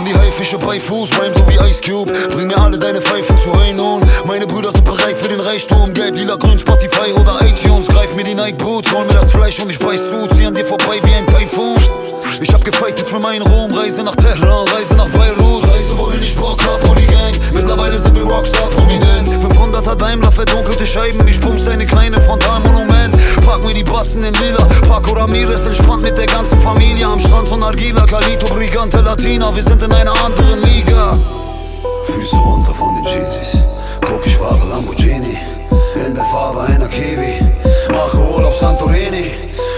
Komm wie Haifische bei Fuß, Rhyme so wie Ice Cube. Bring mir alle deine Pfeifen zu Reinhorn Meine Brüder sind bereit für den Reichtum. Gelb, lila, grün, Spotify oder iTunes. Greif mir die Nike Boots, hol mir das Fleisch und ich beiß zu. Zieh an dir vorbei wie ein Taifun Ich hab gefightet für meinen Ruhm. Reise nach Tehran, Reise nach Beirut. Reise wohin ich Bock hab, Gang. Mittlerweile sind wir Rockstar prominent. 500er Daimler, verdunkelte Scheiben. Ich bumst deine kleine Batzen in Lila Paco Ramirez entspannt mit der ganzen Familie Am Strand. Von Argila, Calito, Brigante, Latina. Wir sind in einer anderen Liga. Füße runter von den Cheesies Guck, ich fahre Lamborghini. In der Farbe einer Kiwi. Mache Urlaub Santorini.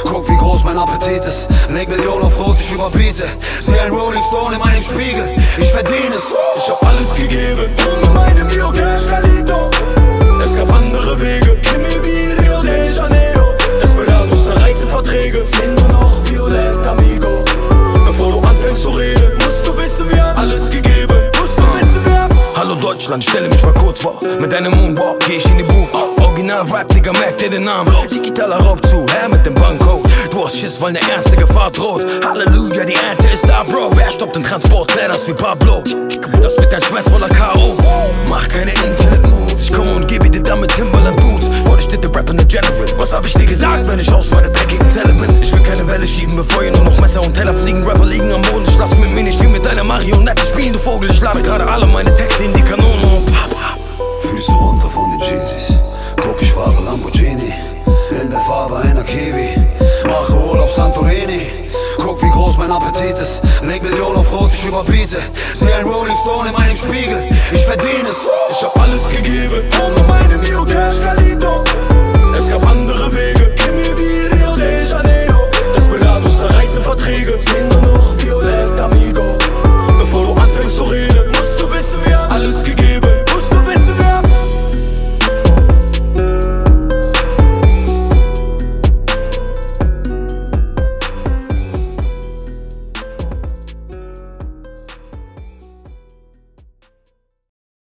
Guck, wie groß mein Appetit ist. Leg Millionen auf Rot, ich überbiete. Sieh ein Rolling Stone in meinem Spiegel. Ich verdiene es. Ich hab alles Deutschland, stelle mich mal kurz vor. Mit deinem Moonwalk geh ich in die. Oh, Original Rap, Digga, merk dir den Namen. Digitaler Raubzug, her mit dem Bankcode. Du hast Schiss, weil ne ernste Gefahr droht. Halleluja, die Ernte ist da, Bro. Wer stoppt den Transport? Klär das wie Pablo. Das wird ein schmerzvoller K.O. Mach keine Internet-Moves. Ich komme und gebe dir damit Timberland Boots. Vor dir steht der rappende General. Was hab ich dir gesagt, wenn ich aus meiner dreckigen Zelle bin? Ich will keine Welle schieben, bevor hier nur noch Messer und Teller fliegen. Rapper liegen am Boden. Ich lass mit mir nicht wie mit deiner Marionette spielen, du Vogel. Ich lade gerade alle meine Texte in die Lamborghini In der Farbe einer Kiwi. Mache Urlaub Santorini. Guck, wie groß mein Appetit ist. Leg Millionen auf Rot, ich überbiete. Sieh ein Rolling Stone in meinem Spiegel. Ich verdiene es. Ich hab alles gegeben, um meine